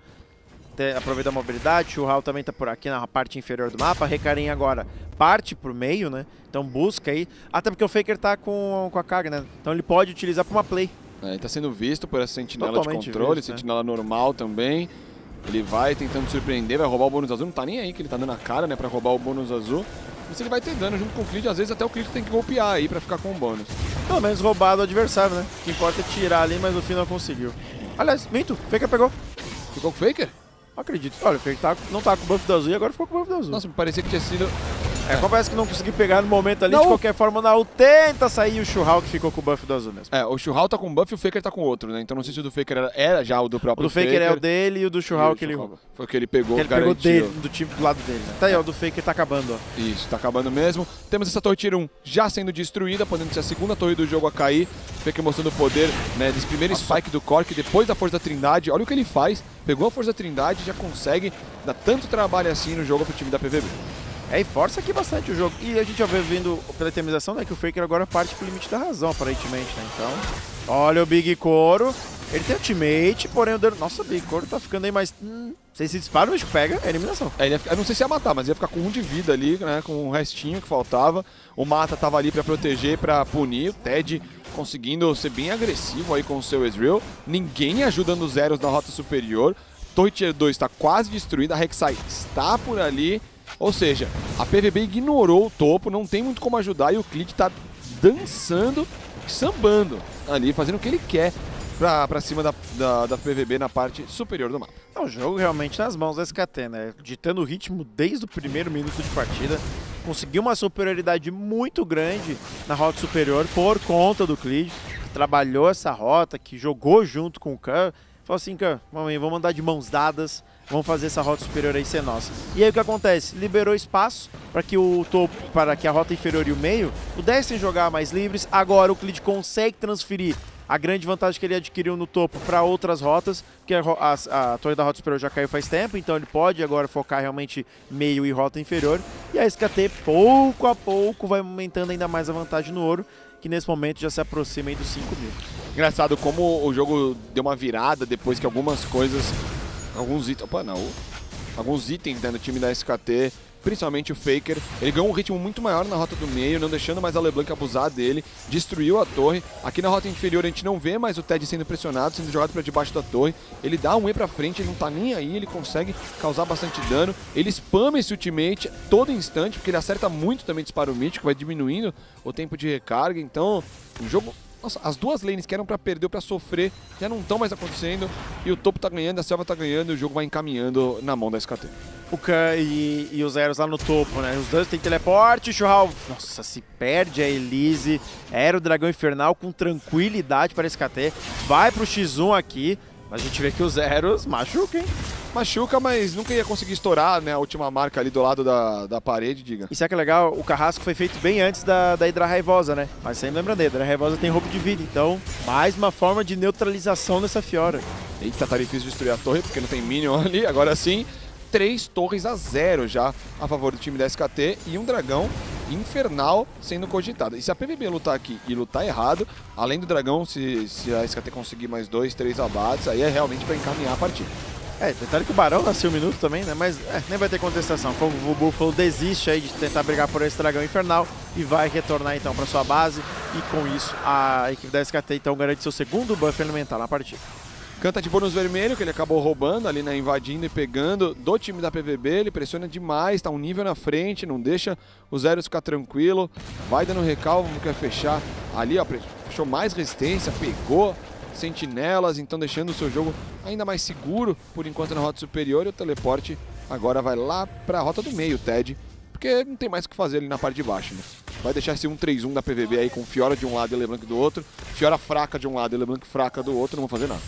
Aproveita a mobilidade, o Hal também tá por aqui na parte inferior do mapa, Recarim agora parte pro meio, né? Então busca aí, até porque o Faker tá com, com a carga, né? Então ele pode utilizar pra uma play. É, ele tá sendo visto por essa sentinela Totalmente de controle, visto, né? sentinela normal também. Ele vai tentando surpreender, vai roubar o bônus azul, não tá nem aí que ele tá dando a cara, né, pra roubar o bônus azul. Mas ele vai ter dano junto com o Creed, às vezes até o Creed tem que golpear aí pra ficar com o bônus. Pelo menos roubado o adversário, né? O que importa é tirar ali, mas no fim não conseguiu. Aliás, minto, Faker pegou. Ficou com o Faker? Não acredito. Olha, o Faker tá, não tá com o buff do azul e agora ficou com o buff do azul. Nossa, me parecia que tinha sido... É, confesso que não consegui pegar no momento ali, Não. de qualquer forma, na U tenta sair e o Churral que ficou com o buff do azul mesmo. É, o Churral tá com um buff e o Faker tá com outro, né? Então não sei se o do Faker era, era já o do O próprio do Faker, é o dele e o do Churral que ele, Churral Foi o que ele pegou, que ele pegou garantiu. dele, do time do lado dele. Né? Tá aí, ó, o do Faker tá acabando, ó. Isso, tá acabando mesmo. Temos essa torre Tier 1 já sendo destruída, podendo ser a segunda torre do jogo a cair. Faker mostrando o poder né, desse primeiro spike do Cork, depois da Força da Trindade. Olha o que ele faz. Pegou a Força da Trindade e já consegue dar tanto trabalho assim no jogo pro time da PVB. É, e força aqui bastante o jogo. E a gente já vê vendo pela itemização, né, que o Faker agora parte pro limite da razão, aparentemente, né? Então, olha o Big Coro. Ele tem ultimate, porém o dano... Nossa, o Big Coro tá ficando aí mais... Hum, se esse disparo, o pega, é eliminação. É, ia eu não sei se ia matar, mas ia ficar com um de vida ali, né? Com o restinho que faltava. O Mata tava ali pra proteger, pra punir. O Ted conseguindo ser bem agressivo aí com o seu Ezreal. Ninguém ajudando os zeros na rota superior. Torre Tier 2 está quase destruída. A Rek'Sai está por ali. Ou seja, a PVB ignorou o topo, não tem muito como ajudar e o Clid tá dançando, sambando ali, fazendo o que ele quer pra, pra cima da, da, da PVB na parte superior do mapa. É um jogo realmente nas mãos da SKT, né? Ditando o ritmo desde o primeiro minuto de partida. Conseguiu uma superioridade muito grande na rota superior por conta do Clid, que trabalhou essa rota, que jogou junto com o Khan. Falou assim, Khan, vamos aí, vamos andar de mãos dadas, vamos fazer essa rota superior aí ser nossa. E aí o que acontece? Liberou espaço para que o topo, para que a rota inferior e o meio pudessem jogar mais livres. Agora o Clid consegue transferir a grande vantagem que ele adquiriu no topo para outras rotas, porque a, a- a torre da rota superior já caiu faz tempo, então ele pode agora focar realmente meio e rota inferior. E a SKT, pouco a pouco, vai aumentando ainda mais a vantagem no ouro, que nesse momento já se aproxima aí dos 5 mil. Engraçado como o jogo deu uma virada depois que algumas coisas, alguns itens, opa, não, alguns itens né, do time da SKT, principalmente o Faker, ele ganhou um ritmo muito maior na rota do meio, não deixando mais a LeBlanc abusar dele, destruiu a torre. Aqui na rota inferior a gente não vê mais o Ted sendo pressionado, sendo jogado para debaixo da torre. Ele dá um E pra frente, ele não tá nem aí, ele consegue causar bastante dano. Ele spama esse ultimate todo instante, porque ele acerta muito também disparo mítico, vai diminuindo o tempo de recarga. Então, o jogo nossa, as duas lanes que eram pra perder ou pra sofrer já não estão mais acontecendo. E o topo tá ganhando, a selva tá ganhando e o jogo vai encaminhando na mão da SKT. O Khan e, e os Zeros lá no topo, né? Os dois têm teleporte, Churral, nossa, se perde a Elise, era o Dragão Infernal com tranquilidade para SKT, vai pro X1 aqui, mas a gente vê que os Zeros machucam, hein? Machuca, mas nunca ia conseguir estourar né, a última marca ali do lado da, da parede, diga. Isso é que é legal, o carrasco foi feito bem antes da, da Hidra Raivosa, né? Mas sempre lembrando, a Hidra Raivosa tem roubo de vida, então mais uma forma de neutralização dessa Fiora. Eita, tá difícil destruir a torre porque não tem Minion ali. Agora sim, três torres a zero já a favor do time da SKT e um dragão infernal sendo cogitado. E se a PVB lutar aqui e lutar errado, além do dragão, se, se a SKT conseguir mais dois, três abates, aí é realmente pra encaminhar a partida. É, detalhe que o Barão nasceu um minuto também, né? Mas é, nem vai ter contestação. O Buffalo desiste aí de tentar brigar por esse dragão infernal e vai retornar então para sua base. E com isso, a equipe da SKT então garante seu segundo buff elemental na partida. Canta de bônus vermelho, que ele acabou roubando ali, né? Invadindo e pegando do time da PVB. Ele pressiona demais, tá um nível na frente, não deixa os Zeros ficar tranquilo. Vai dando recalvo, quer fechar ali, ó. Fechou mais resistência, pegou sentinelas, então deixando o seu jogo ainda mais seguro por enquanto na rota superior. E o teleporte agora vai lá pra rota do meio, Ted. Porque não tem mais o que fazer ali na parte de baixo, né? vai deixar esse 1-3-1 da PVB aí com Fiora de um lado e LeBlanc do outro, Fiora fraca de um lado e LeBlanc fraca do outro, não vão fazer nada.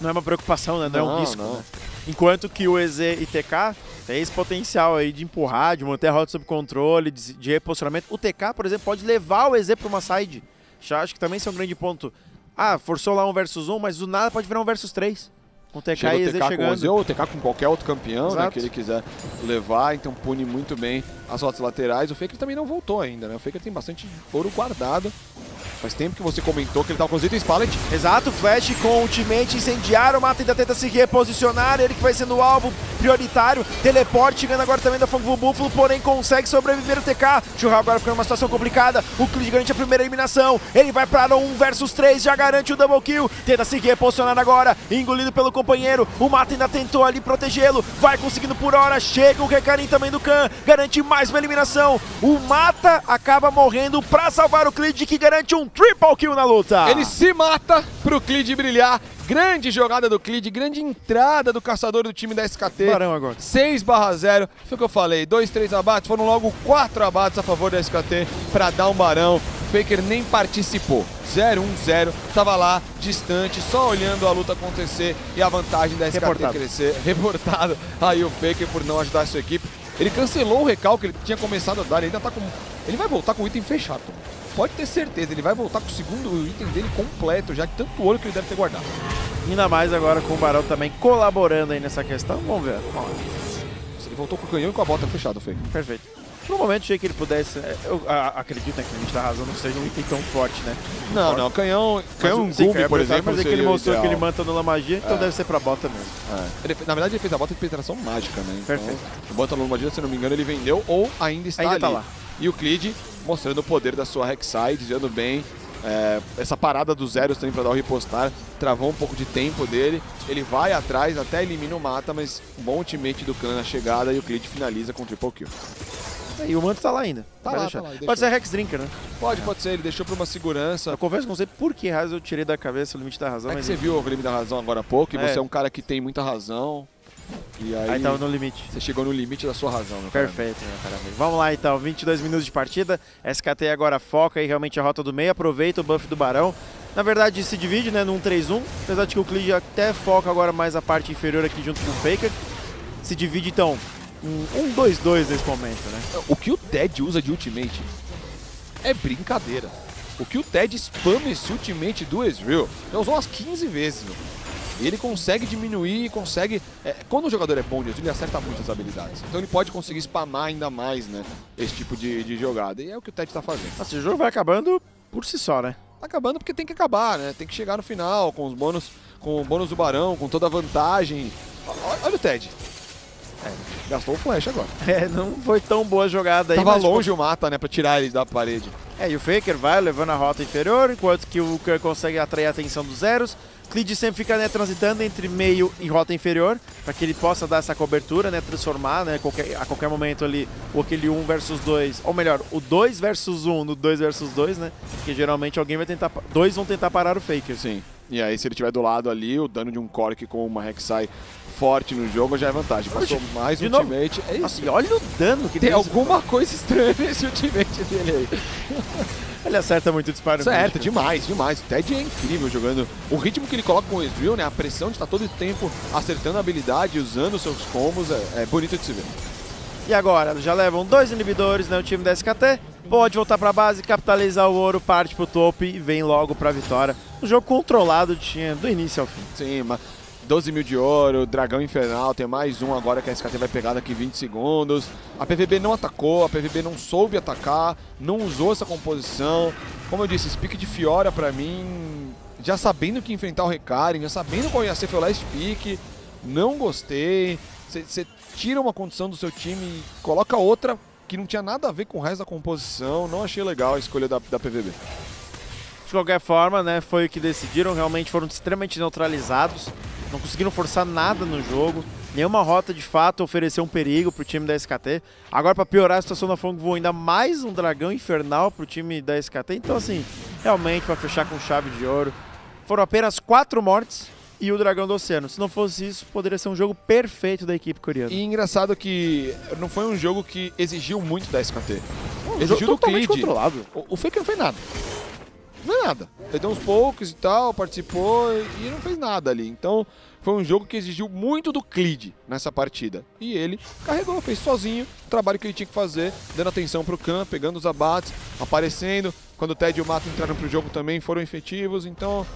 Não é uma preocupação, né? Não, é um Não, risco, não. né? Enquanto que o EZ e TK tem esse potencial aí de empurrar, de manter a rota sob controle, de, de reposicionamento. O TK, por exemplo, pode levar o EZ para uma side. Já acho que também isso é um grande ponto. Ah, forçou lá um versus um, mas do nada pode virar um versus três. Com o TK Chega e o TK com o chegando. Ozzy ou o TK com qualquer outro campeão né, que ele quiser levar, então pune muito bem as rotas laterais. O Faker também não voltou ainda, né? O Faker tem bastante ouro guardado. Faz tempo que você comentou que ele tava com os itens pallet. Exato, Flash com ultimate incendiário, Mata ainda tenta se reposicionar, ele que vai sendo o alvo prioritário, teleporte chegando agora também da Fogo Búfalo, porém consegue sobreviver o TK, Churral agora ficando numa situação complicada, o Clid garante a primeira eliminação, ele vai para 1 versus 3, já garante o double kill, tenta se reposicionar agora, engolido pelo companheiro, o Mata ainda tentou ali protegê-lo, vai conseguindo por hora, chega o Recarim também do Khan, garante mais uma eliminação, o Mata acaba morrendo para salvar o Clid que garante um triple kill na luta. Ele se mata pro Clid brilhar. Grande jogada do Clid, grande entrada do caçador do time da SKT. Barão agora. 6 barra 0, foi o que eu falei, 2, 3 abates, foram logo 4 abates a favor da SKT para dar um barão. Faker nem participou, 0-1-0, tava lá, distante, só olhando a luta acontecer e a vantagem da SKT Reportado. crescer. Reportado aí o Faker por não ajudar a sua equipe. Ele cancelou o recalque, ele tinha começado a dar, ele ainda tá com... Ele vai voltar com o item fechado, pode ter certeza, ele vai voltar com o segundo item dele completo, já de tanto ouro que ele deve ter guardado. Ainda mais agora com o Barão também colaborando aí nessa questão. Vamos ver. Vamos lá. Ele voltou com o canhão e com a bota fechada, Faker. Perfeito. Um momento achei que ele pudesse. é, Eu a- acredito né, que a gente tá razão não seja um item tão forte, né? Não, Forte. não, canhão, canhão Mas, Gumi, cara, por exemplo, Mas é que ele mostrou que ele manta anula magia, então É. deve ser pra bota mesmo. É. Ele- na verdade, ele fez a bota de penetração mágica, né? Então, Perfeito. O bota no magia, se não me engano, ele vendeu ou ainda está Ainda ali. tá lá. E o Clid mostrando o poder da sua Rek'Sai, desviando bem. É, essa parada dos zeros também para dar o ripostar travou um pouco de tempo dele. Ele vai atrás, até elimina o mata, mas um bom ultimate do Khan na chegada e o Clid finaliza com o triple kill. E o manto tá lá ainda. Tá lá, tá lá, Pode ser Rex Drinker, né? Pode, pode ser, ele deixou para uma segurança. Eu confesso que não sei por que razão eu tirei da cabeça o limite da razão, É que mas você viu o volume da razão agora há pouco, e É. você é um cara que tem muita razão. E aí, aí tava no limite. você chegou no limite da sua razão, meu cara. Perfeito, meu cara. Vamos lá então, 22 minutos de partida. SKT agora foca aí realmente a rota do meio, aproveita o buff do Barão. Na verdade se divide, né, num 3-1, apesar de que o Clid até foca agora mais a parte inferior aqui junto com o Faker. Se divide então um 1-2-2 nesse momento, né? O que o Ted usa de ultimate é brincadeira. O que o Ted spama esse ultimate do Ezreal, já usou umas 15 vezes, meu. E ele consegue diminuir, consegue... é, quando o jogador é bom de Ezreal, ele acerta muitas habilidades. Então ele pode conseguir spamar ainda mais, né, esse tipo de, de jogada. E é o que o Ted tá fazendo. Nossa, o jogo vai acabando por si só, né? Tá acabando porque tem que acabar, né? Tem que chegar no final, com os bônus, com o bônus do Barão, com toda a vantagem. Ó- Olha o Ted. É, gastou o flash agora. É, não foi tão boa a jogada aí. Tava mas, tipo, longe o mata, né, pra tirar ele da parede. É, e o Faker vai levando a rota inferior, enquanto que o Kerr consegue atrair a atenção dos zeros. Clid sempre fica né, transitando entre meio e rota inferior, para que ele possa dar essa cobertura, né, transformar né, qualquer, a qualquer momento ali o aquele 1 versus 2, ou melhor, o 2 versus 1 no 2 versus 2, né? Porque geralmente alguém vai tentar. Dois vão tentar parar o Faker. Sim. E aí, se ele tiver do lado ali, o dano de um Cork com uma Rek'Sai forte no jogo já é vantagem. Passou mais de um novo. ultimate. É isso. Nossa, e olha o dano que Tem ele alguma coisa estranha nesse ultimate dele aí. Ele acerta muito o disparo. Certo, crítico. demais, demais. O Ted é incrível jogando. O ritmo que ele coloca com o Ezreal, né? A pressão de estar todo o tempo acertando a habilidade, usando os seus combos, é, é bonito de se ver. E agora, já levam dois inibidores, né? O time da SKT pode voltar pra base, capitalizar o ouro, parte pro topo e vem logo pra vitória. Um jogo controlado tinha do início ao fim. Sim, mas 12 mil de ouro, Dragão Infernal, tem mais um agora que a SKT vai pegar daqui 20 segundos. A PVB não atacou, a PVB não soube atacar, não usou essa composição. Como eu disse, esse pique de Fiora pra mim, já sabendo que enfrentar o Recaren, já sabendo qual ia ser foi o last pick, não gostei. Você tira uma condição do seu time e coloca outra que não tinha nada a ver com o resto da composição. Não achei legal a escolha da, da PVB. De qualquer forma, né, foi o que decidiram, realmente foram extremamente neutralizados, não conseguiram forçar nada no jogo, nenhuma rota de fato ofereceu um perigo pro time da SKT. Agora, para piorar a situação da Fong, voou ainda mais um dragão infernal pro time da SKT, então assim, realmente para fechar com chave de ouro, foram apenas quatro mortes e o dragão do oceano. Se não fosse isso, poderia ser um jogo perfeito da equipe coreana. E engraçado que não foi um jogo que exigiu muito da SKT. Exigiu do Creed. controlado. O, o Faker não fez nada. Não é nada. Ele deu uns poucos e tal, participou e não fez nada ali. Então, foi um jogo que exigiu muito do Clid nessa partida. E ele carregou, fez sozinho o trabalho que ele tinha que fazer, dando atenção pro Khan, pegando os abates, aparecendo. Quando o Ted e o Mato entraram pro jogo também foram efetivos. Então,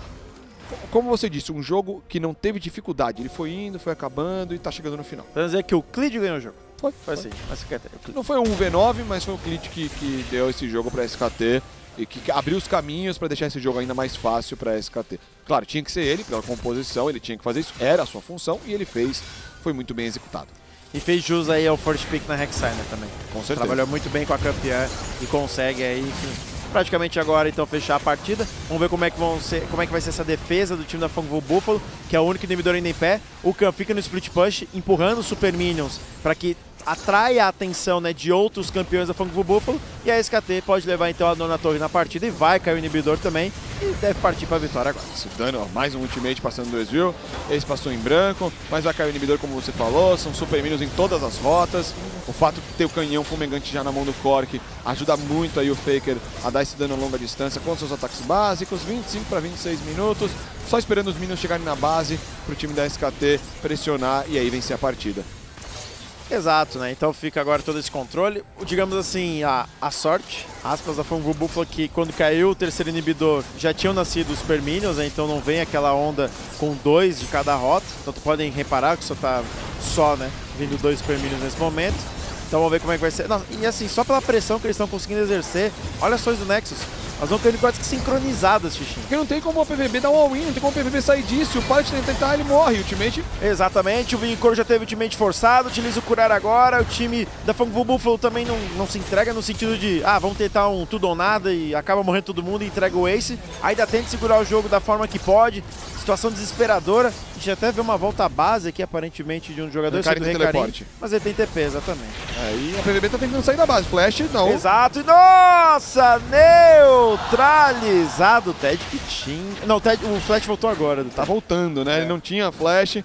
como você disse, um jogo que não teve dificuldade. Ele foi indo, foi acabando e tá chegando no final. Vamos dizer que o Clid ganhou o jogo. Foi, Foi assim, o Clid. Não foi um V9, mas foi o Clid que, que deu esse jogo pra SKT e que abriu os caminhos pra deixar esse jogo ainda mais fácil pra SKT. Claro, tinha que ser ele, pela composição, ele tinha que fazer isso, era a sua função e ele fez, foi muito bem executado. E fez jus aí ao first pick na né, também. Com certeza. Trabalhou muito bem com a campeã e consegue aí, enfim, praticamente agora então fechar a partida. Vamos ver como é que vão ser, como é que vai ser essa defesa do time da Fongvo Buffalo, que é o único inibidor ainda em pé. O Khan fica no split push, empurrando os Super Minions para que atraia a atenção né, de outros campeões da Fongvo Buffalo e a SKT pode levar então a nona torre na partida e vai cair o inibidor também e deve partir para a vitória agora. Se dano, ó, mais um ultimate passando do Ezreal. Esse passou em branco, mas vai cair o inibidor como você falou. São super minions em todas as rotas. O fato de ter o canhão fumegante já na mão do Cork ajuda muito aí o Faker a dar esse dano a longa distância com seus ataques básicos. 25 para 26 minutos. Só esperando os minions chegarem na base para o time da SKT pressionar e aí vencer a partida. Exato, né? Então fica agora todo esse controle. Digamos assim, a, a sorte, aspas, da Fungo Buffalo que quando caiu o terceiro inibidor já tinham nascido os Super né? Então não vem aquela onda com dois de cada rota. Então tu podem reparar que só tá só, né? Vindo dois Super nesse momento. Então vamos ver como é que vai ser. Não, e assim, só pela pressão que eles estão conseguindo exercer, olha as ações do Nexus. Elas vão caindo quase que sincronizadas, Xixi. Porque não tem como o PVB dar um all-in, não tem como o PVB sair disso. O Pallet tentar, ele morre. Ultimate Exatamente, o Vincor já teve o ultimate forçado, utiliza o curar agora, o time da Fangvu Buffalo também não, não se entrega no sentido de, ah, vamos tentar um tudo ou nada e acaba morrendo todo mundo e entrega o Ace. Ainda tenta segurar o jogo da forma que pode, situação desesperadora. A gente até vê uma volta à base aqui, aparentemente, de um jogador Recarim tem Recarim, teleporte. mas ele tem TP, exatamente. Aí a PVB tá tentando sair da base. Flash, não. Exato, e nossa, neutralizado o Ted que tinha... Não, o, Ted, o Flash voltou agora, Tá voltando, né? Ele não tinha flash.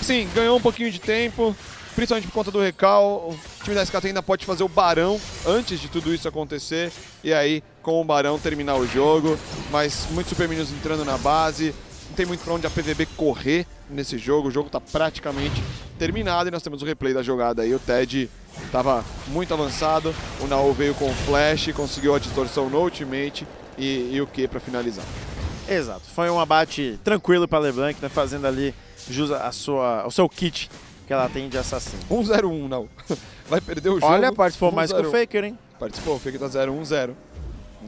Sim, ganhou um pouquinho de tempo, principalmente por conta do recal. O time da SKT ainda pode fazer o Barão antes de tudo isso acontecer. E aí, com o Barão, terminar o jogo. Mas muitos Super Minions entrando na base. Não tem muito pra onde a PVB correr nesse jogo. O jogo tá praticamente terminado e nós temos o replay da jogada aí. O Ted tava muito avançado. O Nao veio com o flash, conseguiu a distorção no ultimate e, e o Q pra finalizar. Exato. Foi um abate tranquilo para LeBlanc, né, fazendo ali jus a sua, o seu kit que ela tem de assassino. 1-0-1, não. Vai perder o jogo. Olha, participou mais que o 1-0-1. Faker, hein? Participou, o Fake tá 0-1-0.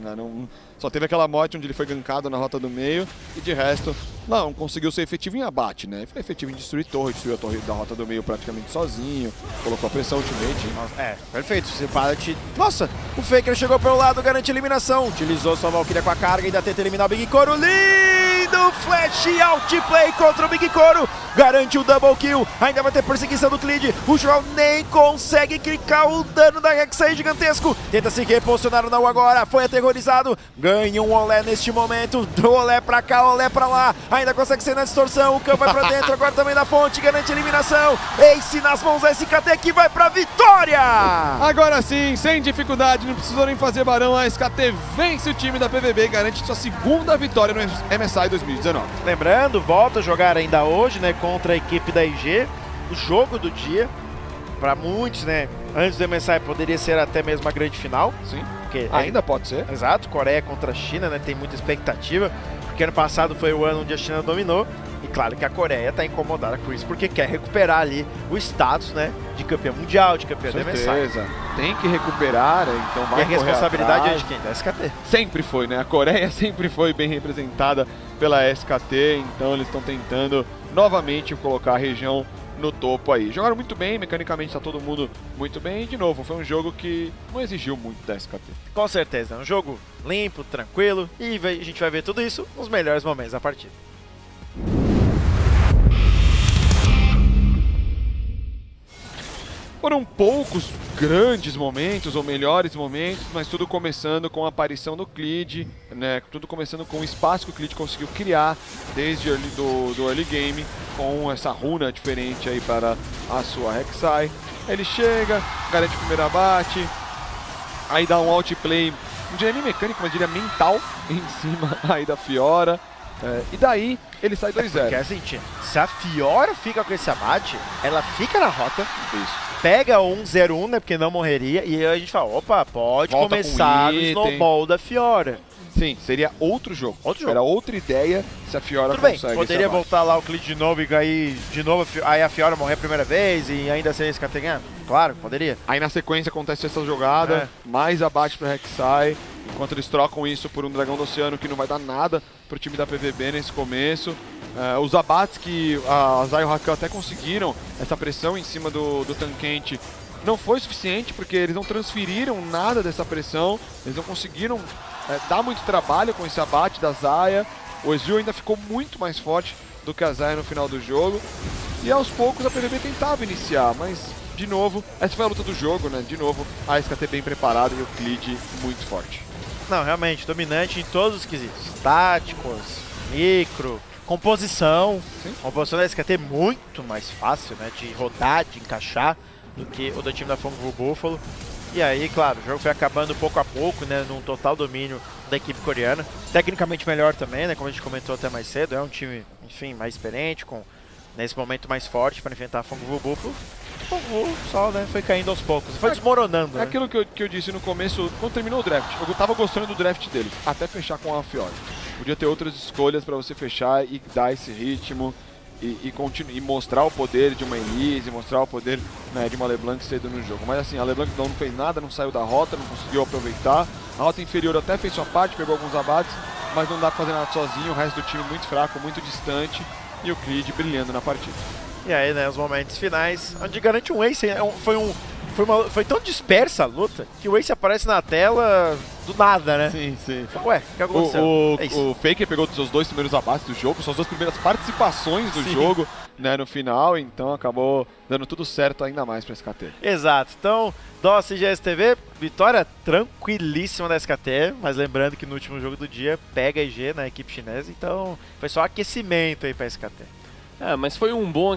Não, não- só teve aquela morte onde ele foi gankado na rota do meio e de resto, não, conseguiu ser efetivo em abate, né? Foi efetivo em destruir torre, destruiu a torre da rota do meio praticamente sozinho, colocou a pressão ultimate. É, perfeito. Esse pallet... Nossa, o Faker chegou pelo lado, garante a eliminação. Utilizou sua Valkyria com a carga, ainda tenta eliminar o Big Coro. Lindo flash outplay contra o Big Coro. Garante o double kill. Ainda vai ter perseguição do Clid. O João nem consegue clicar o dano da Rek'Sai gigantesco. Tenta se reposicionar o Nau agora. Foi aterrorizado. Ganha um olé neste momento. Olé pra cá, olé pra lá. Ainda consegue ser na distorção. O campo vai pra dentro. Agora também na fonte. Garante a eliminação. Ace nas mãos da SKT que vai pra vitória. Agora sim, sem dificuldade, não precisou nem fazer barão, a SKT vence o time da PVB e garante sua segunda vitória no MSI 2019. Lembrando, volta a jogar ainda hoje, né, contra a equipe da IG, o jogo do dia. Para muitos, né, antes do MSI poderia ser até mesmo a grande final, Sim, porque ainda pode ser. Exato, Coreia contra a China, né, tem muita expectativa, porque ano passado foi o ano onde a China dominou. E claro que a Coreia tá incomodada com isso, porque quer recuperar ali o status, né, de campeão mundial, de campeão Com certeza. Tem que recuperar, então E vai a correr responsabilidade é atrás. de quem? Da SKT. sempre foi, né? A Coreia sempre foi bem representada pela SKT, então eles estão tentando novamente colocar a região no topo aí. Jogaram muito bem, mecanicamente tá todo mundo muito bem, e de novo, foi um jogo que não exigiu muito da SKT. Com certeza, é um jogo limpo, tranquilo, e a gente vai ver tudo isso nos melhores momentos da partida. Foram poucos grandes momentos ou melhores momentos, mas tudo começando com a aparição do Clid, né? Tudo começando com o espaço que o Clid conseguiu criar desde early do, do early game, com essa runa diferente aí para a sua Rek'Sai. Ele chega, garante o primeiro abate, aí dá um outplay, não diria nem mecânico, mas diria mental em cima aí da Fiora. É, e daí ele sai 2-0. Porque é assim, se a Fiora fica com esse abate, ela fica na rota, Isso. Pega um 0-1, né? Porque não morreria. E aí a gente fala, opa, pode Volta com começar o item. snowball da Fiora. Sim, seria outro jogo. Outro jogo. Era outra ideia se a Fiora Tudo bem, consegue poderia esse abate. voltar lá o Clid de novo e aí de novo, aí a Fiora morrer a primeira vez e ainda ser ganhar? Claro, poderia. Aí na sequência acontece essa jogada, É. mais abate para Rek'Sai, enquanto eles trocam isso por um Dragão do Oceano que não vai dar nada pro time da PVB nesse começo. É, os abates que a Zai e o Rakan até conseguiram, essa pressão em cima do, do Tankente, não foi suficiente porque eles não transferiram nada dessa pressão, eles não conseguiram é, dar muito trabalho com esse abate da Zaya. O Ezreal ainda ficou muito mais forte do que a Zaya no final do jogo. E aos poucos a PVB tentava iniciar, mas de novo, essa foi a luta do jogo, né? De novo, a SKT bem preparada e o Clid muito forte. Não, realmente, dominante em todos os quesitos. Táticos, micro, composição. Sim. A composição da SKT é muito mais fácil, né? De rodar, de encaixar, do que o do time da Fungo Buffalo. E aí, claro, o jogo foi acabando pouco a pouco, né? Num total domínio da equipe coreana. Tecnicamente melhor também, né? Como a gente comentou até mais cedo. É um time, enfim, mais experiente, com nesse momento mais forte para enfrentar a Fungo Buffalo. O Fungo só, né? Foi caindo aos poucos. Foi desmoronando, É né? aquilo que eu, que eu disse no começo, quando terminou o draft. Eu tava gostando do draft deles, até fechar com a Fiora. Podia ter outras escolhas pra você fechar e dar esse ritmo e, e, e mostrar o poder de uma Elise, mostrar o poder né, de uma LeBlanc cedo no jogo. Mas assim, a LeBlanc não fez nada, não saiu da rota, não conseguiu aproveitar. A rota inferior até fez sua parte, pegou alguns abates, mas não dá pra fazer nada sozinho. O resto do time muito fraco, muito distante. E o Creed brilhando na partida. E aí, né, os momentos finais, onde garante um Ace, é foi um foi, uma, foi tão dispersa a luta que o Ace aparece na tela do nada, né? Sim, sim. Ué, o que aconteceu? O, o, É o Faker pegou os seus dois primeiros abates do jogo, suas duas primeiras participações do Sim. jogo né, no final, então acabou dando tudo certo ainda mais pra SKT. Exato. Então, DOS e GSTV, vitória tranquilíssima da SKT, mas lembrando que no último jogo do dia pega a IG na equipe chinesa, então foi só aquecimento aí pra SKT. É, mas foi um bom